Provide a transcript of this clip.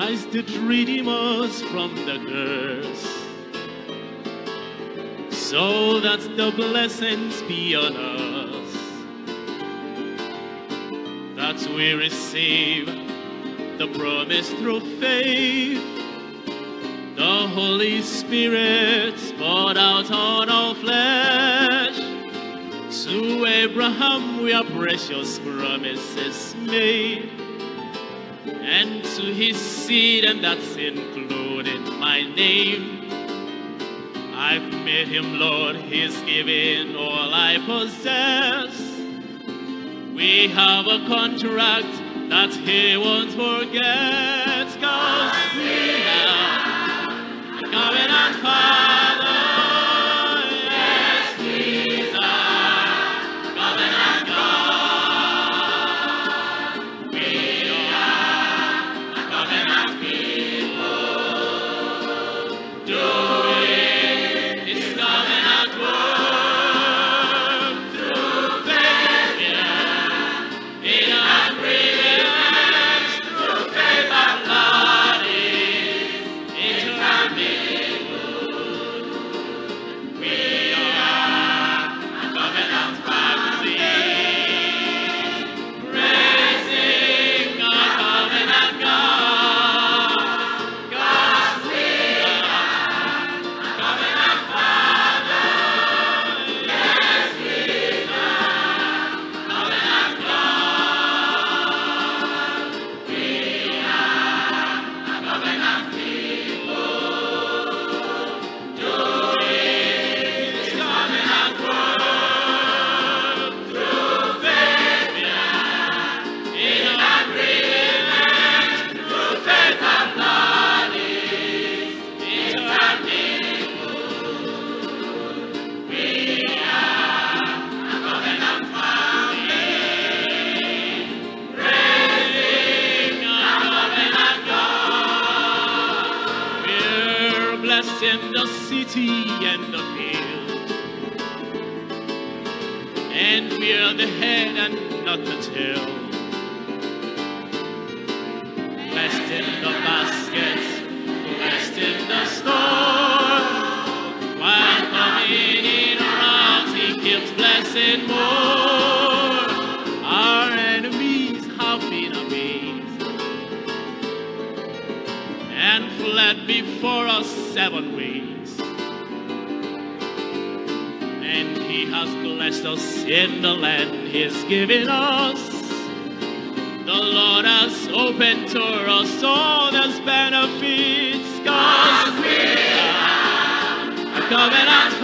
Christ did redeem us from the curse so that the blessings be on us, that we receive the promise through faith. The Holy Spirit poured out on all flesh. To Abraham we are precious promises made. And to his seed, and that's included my name. I've made him Lord, he's given all I possess. We have a contract that he won't forget. Cause In the city and the field, and we're the head and not the tail. Blessed in the basket, blessed in the store. While coming in around, he keeps blessing more. Fled before us seven ways. And he has blessed us in the land he's given us. The Lord has opened to us all his benefits, cause we are a covenant